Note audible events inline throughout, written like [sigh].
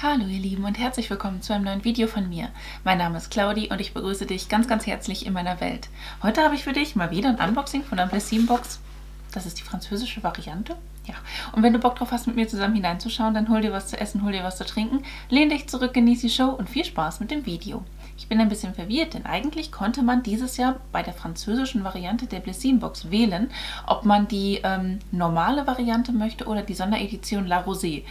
Hallo ihr Lieben und herzlich willkommen zu einem neuen Video von mir. Mein Name ist Claudi und ich begrüße dich ganz ganz herzlich in meiner Welt. Heute habe ich für dich mal wieder ein Unboxing von der Blessim Box. Das ist die französische Variante. Ja, und wenn du Bock drauf hast, mit mir zusammen hineinzuschauen, dann hol dir was zu essen, hol dir was zu trinken, lehn dich zurück, genieß die Show und viel Spaß mit dem Video. Ich bin ein bisschen verwirrt, denn eigentlich konnte man dieses Jahr bei der französischen Variante der Blessim Box wählen, ob man die ähm, normale Variante möchte oder die Sonderedition La Rosée.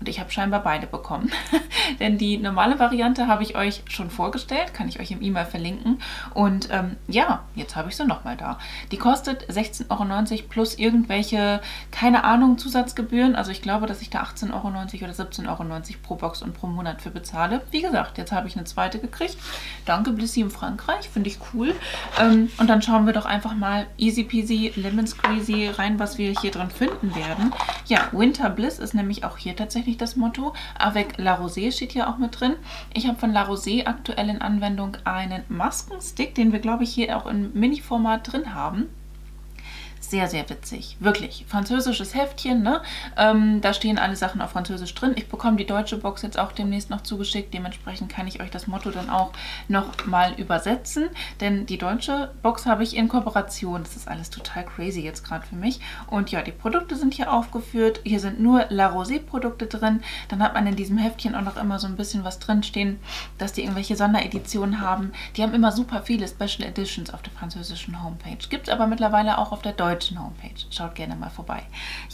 Und ich habe scheinbar beide bekommen. [laughs] Denn die normale Variante habe ich euch schon vorgestellt, kann ich euch im E-Mail verlinken. Und ähm, ja, jetzt habe ich sie nochmal da. Die kostet 16,90 Euro plus irgendwelche, keine Ahnung, Zusatzgebühren. Also ich glaube, dass ich da 18,90 Euro oder 17,90 Euro pro Box und pro Monat für bezahle. Wie gesagt, jetzt habe ich eine zweite gekriegt. Danke Blissy in Frankreich, finde ich cool. Ähm, und dann schauen wir doch einfach mal easy peasy, lemon squeezy rein, was wir hier drin finden werden. Ja, Winter Bliss ist nämlich auch hier tatsächlich tatsächlich das Motto. Avec La Rosée steht hier auch mit drin. Ich habe von La Rosée aktuell in Anwendung einen Maskenstick, den wir, glaube ich, hier auch im Mini-Format drin haben sehr, sehr witzig. Wirklich. Französisches Heftchen, ne? Ähm, da stehen alle Sachen auf Französisch drin. Ich bekomme die deutsche Box jetzt auch demnächst noch zugeschickt. Dementsprechend kann ich euch das Motto dann auch noch mal übersetzen. Denn die deutsche Box habe ich in Kooperation. Das ist alles total crazy jetzt gerade für mich. Und ja, die Produkte sind hier aufgeführt. Hier sind nur La Rosée Produkte drin. Dann hat man in diesem Heftchen auch noch immer so ein bisschen was drinstehen, dass die irgendwelche Sondereditionen haben. Die haben immer super viele Special Editions auf der französischen Homepage. Gibt es aber mittlerweile auch auf der deutschen deutschen Homepage. Schaut gerne mal vorbei.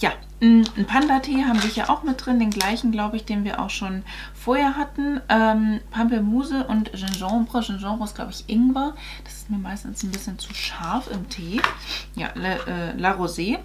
Ja, mm, ein Panda-Tee haben wir hier auch mit drin. Den gleichen, glaube ich, den wir auch schon vorher hatten. Ähm, Pampelmuse und Gingembre. Gingembre ist, glaube ich, Ingwer. Das ist mir meistens ein bisschen zu scharf im Tee. Ja, La, äh, La Rosée.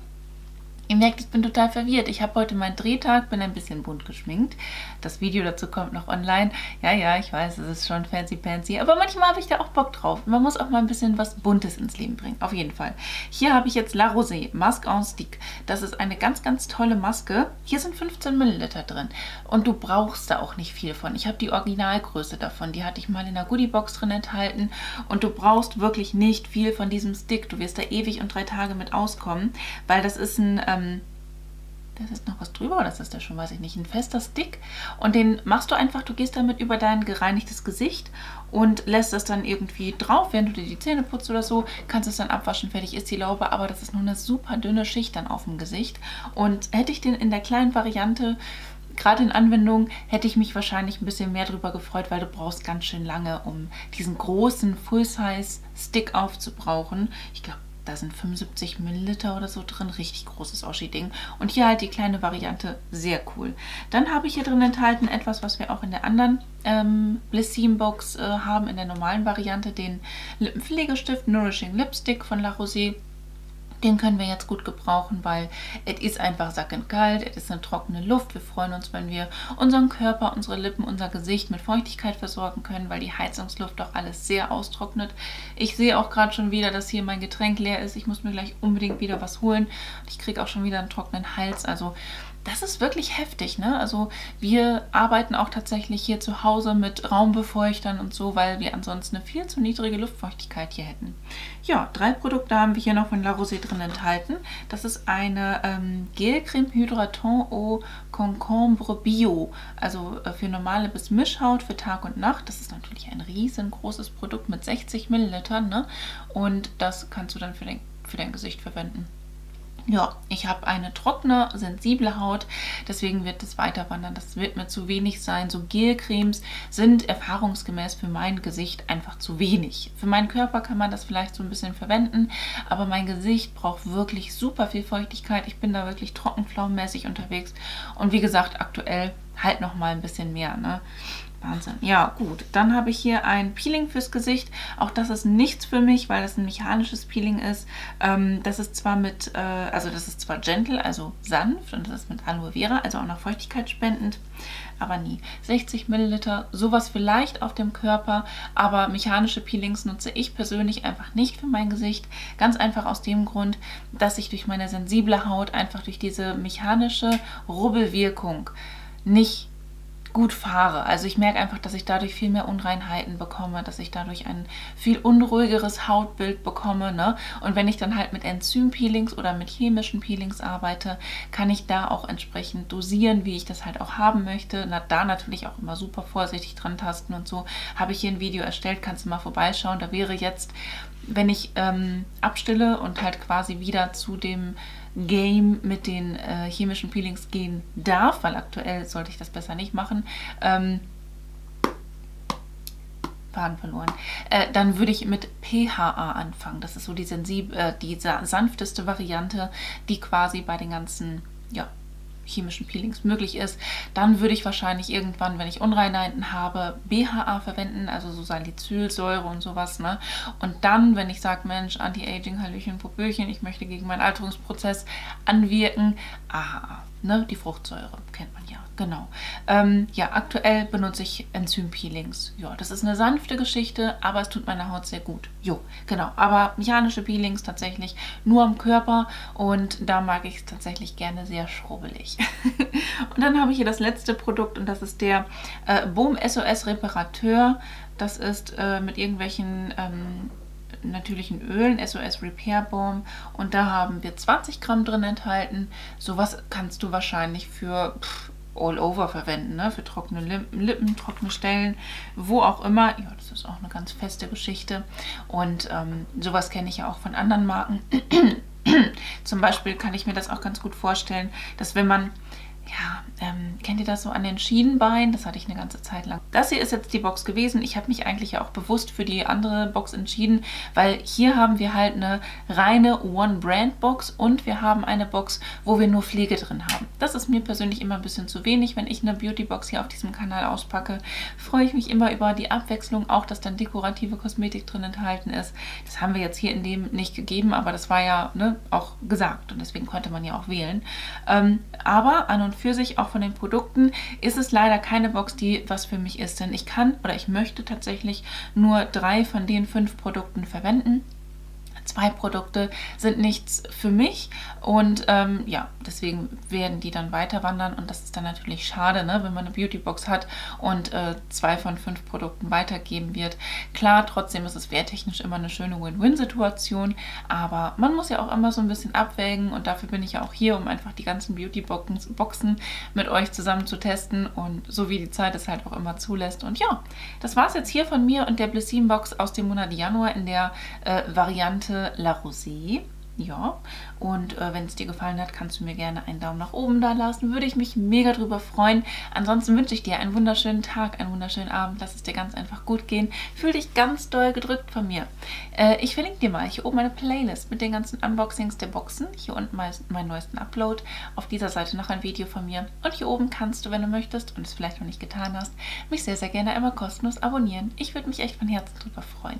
Ihr merkt, ich bin total verwirrt. Ich habe heute meinen Drehtag, bin ein bisschen bunt geschminkt. Das Video dazu kommt noch online. Ja, ja, ich weiß, es ist schon fancy-pancy, aber manchmal habe ich da auch Bock drauf. Man muss auch mal ein bisschen was Buntes ins Leben bringen, auf jeden Fall. Hier habe ich jetzt La Rosée Mask en Stick. Das ist eine ganz, ganz tolle Maske. Hier sind 15 Milliliter drin und du brauchst da auch nicht viel von. Ich habe die Originalgröße davon, die hatte ich mal in der Goodiebox drin enthalten und du brauchst wirklich nicht viel von diesem Stick. Du wirst da ewig und drei Tage mit auskommen, weil das ist ein... Ähm, ähm, das ist noch was drüber oder das ist da schon, weiß ich nicht, ein fester Stick. Und den machst du einfach, du gehst damit über dein gereinigtes Gesicht und lässt es dann irgendwie drauf, während du dir die Zähne putzt oder so, kannst es dann abwaschen, fertig ist die Laube, aber das ist nur eine super dünne Schicht dann auf dem Gesicht. Und hätte ich den in der kleinen Variante, gerade in Anwendung, hätte ich mich wahrscheinlich ein bisschen mehr darüber gefreut, weil du brauchst ganz schön lange, um diesen großen Full-Size-Stick aufzubrauchen. Ich glaube, da sind 75 Milliliter oder so drin. Richtig großes Oschi-Ding. Und hier halt die kleine Variante. Sehr cool. Dann habe ich hier drin enthalten etwas, was wir auch in der anderen ähm, Blissim-Box äh, haben. In der normalen Variante den Lippenpflegestift Nourishing Lipstick von La Rosée. Den können wir jetzt gut gebrauchen, weil es ist einfach sackend kalt, es ist eine trockene Luft. Wir freuen uns, wenn wir unseren Körper, unsere Lippen, unser Gesicht mit Feuchtigkeit versorgen können, weil die Heizungsluft doch alles sehr austrocknet. Ich sehe auch gerade schon wieder, dass hier mein Getränk leer ist. Ich muss mir gleich unbedingt wieder was holen. Ich kriege auch schon wieder einen trockenen Hals. Also das ist wirklich heftig, ne? Also wir arbeiten auch tatsächlich hier zu Hause mit Raumbefeuchtern und so, weil wir ansonsten eine viel zu niedrige Luftfeuchtigkeit hier hätten. Ja, drei Produkte haben wir hier noch von La Rosée drin enthalten. Das ist eine ähm, Gelcreme Hydratant au Concombre Bio, also äh, für normale bis Mischhaut für Tag und Nacht. Das ist natürlich ein riesengroßes Produkt mit 60 Millilitern, ne? Und das kannst du dann für dein, für dein Gesicht verwenden. Ja, ich habe eine trockene, sensible Haut, deswegen wird es weiter wandern. Das wird mir zu wenig sein. So Gelcremes sind erfahrungsgemäß für mein Gesicht einfach zu wenig. Für meinen Körper kann man das vielleicht so ein bisschen verwenden, aber mein Gesicht braucht wirklich super viel Feuchtigkeit. Ich bin da wirklich trockenpflaumenmäßig unterwegs und wie gesagt, aktuell halt noch mal ein bisschen mehr. Ne? Wahnsinn. Ja, gut. Dann habe ich hier ein Peeling fürs Gesicht. Auch das ist nichts für mich, weil das ein mechanisches Peeling ist. Ähm, das ist zwar mit, äh, also das ist zwar gentle, also sanft und das ist mit Aloe Vera, also auch noch Feuchtigkeit spendend, aber nie. 60 Milliliter, sowas vielleicht auf dem Körper, aber mechanische Peelings nutze ich persönlich einfach nicht für mein Gesicht. Ganz einfach aus dem Grund, dass ich durch meine sensible Haut einfach durch diese mechanische Rubbelwirkung nicht gut fahre. Also ich merke einfach, dass ich dadurch viel mehr Unreinheiten bekomme, dass ich dadurch ein viel unruhigeres Hautbild bekomme. Ne? Und wenn ich dann halt mit Enzympeelings oder mit chemischen Peelings arbeite, kann ich da auch entsprechend dosieren, wie ich das halt auch haben möchte. Na, da natürlich auch immer super vorsichtig dran tasten und so. Habe ich hier ein Video erstellt, kannst du mal vorbeischauen. Da wäre jetzt, wenn ich ähm, abstille und halt quasi wieder zu dem Game mit den äh, chemischen Peelings gehen darf, weil aktuell sollte ich das besser nicht machen. Ähm, Faden verloren. Äh, dann würde ich mit PHA anfangen. Das ist so die, äh, die sanfteste Variante, die quasi bei den ganzen ja, chemischen Peelings möglich ist. Dann würde ich wahrscheinlich irgendwann, wenn ich Unreinheiten habe, BHA verwenden, also so Salicylsäure und sowas. Ne? Und dann, wenn ich sage, Mensch, Anti-Aging, Hallöchen, Popöchen, ich möchte gegen meinen Alterungsprozess anwirken, AHA, ne? die Fruchtsäure, kennt man ja genau. Ähm, ja, aktuell benutze ich Enzym-Peelings. Ja, das ist eine sanfte Geschichte, aber es tut meiner Haut sehr gut. Jo, genau. Aber mechanische Peelings tatsächlich nur am Körper und da mag ich es tatsächlich gerne sehr schrubbelig. [laughs] und dann habe ich hier das letzte Produkt und das ist der äh, Boom SOS Reparateur. Das ist äh, mit irgendwelchen ähm, natürlichen Ölen, SOS Repair Balm und da haben wir 20 Gramm drin enthalten. Sowas kannst du wahrscheinlich für pff, all over verwenden, ne? für trockene Lippen, Lippen, trockene Stellen, wo auch immer. Ja, das ist auch eine ganz feste Geschichte. Und ähm, sowas kenne ich ja auch von anderen Marken. [clears throat] Zum Beispiel kann ich mir das auch ganz gut vorstellen, dass wenn man ja, ähm, kennt ihr das so an den Schienenbeinen? Das hatte ich eine ganze Zeit lang. Das hier ist jetzt die Box gewesen. Ich habe mich eigentlich ja auch bewusst für die andere Box entschieden, weil hier haben wir halt eine reine One-Brand-Box und wir haben eine Box, wo wir nur Pflege drin haben. Das ist mir persönlich immer ein bisschen zu wenig. Wenn ich eine Beauty-Box hier auf diesem Kanal auspacke, freue ich mich immer über die Abwechslung, auch dass dann dekorative Kosmetik drin enthalten ist. Das haben wir jetzt hier in dem nicht gegeben, aber das war ja ne, auch gesagt und deswegen konnte man ja auch wählen. Ähm, aber an und für sich, auch von den Produkten, ist es leider keine Box, die was für mich ist. Denn ich kann oder ich möchte tatsächlich nur drei von den fünf Produkten verwenden zwei Produkte sind nichts für mich. Und ähm, ja, deswegen werden die dann weiter wandern. Und das ist dann natürlich schade, ne, wenn man eine Beautybox hat und äh, zwei von fünf Produkten weitergeben wird. Klar, trotzdem ist es werttechnisch immer eine schöne Win-Win-Situation, aber man muss ja auch immer so ein bisschen abwägen. Und dafür bin ich ja auch hier, um einfach die ganzen Beautyboxen mit euch zusammen zu testen. Und so wie die Zeit es halt auch immer zulässt. Und ja, das war es jetzt hier von mir und der Blissim Box aus dem Monat Januar in der äh, Variante La Rosée. Ja, und äh, wenn es dir gefallen hat, kannst du mir gerne einen Daumen nach oben da lassen. Würde ich mich mega drüber freuen. Ansonsten wünsche ich dir einen wunderschönen Tag, einen wunderschönen Abend. Lass es dir ganz einfach gut gehen. Fühl dich ganz doll gedrückt von mir. Äh, ich verlinke dir mal hier oben eine Playlist mit den ganzen Unboxings der Boxen. Hier unten mein, meinen neuesten Upload. Auf dieser Seite noch ein Video von mir. Und hier oben kannst du, wenn du möchtest und es vielleicht noch nicht getan hast, mich sehr, sehr gerne einmal kostenlos abonnieren. Ich würde mich echt von Herzen drüber freuen.